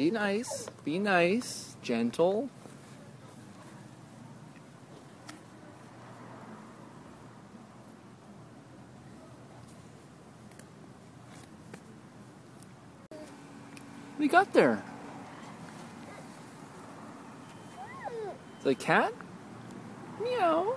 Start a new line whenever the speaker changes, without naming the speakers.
Be nice. Be nice. Gentle. We got there. The cat? Meow.